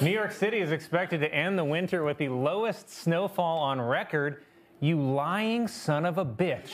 New York City is expected to end the winter with the lowest snowfall on record. You lying son of a bitch.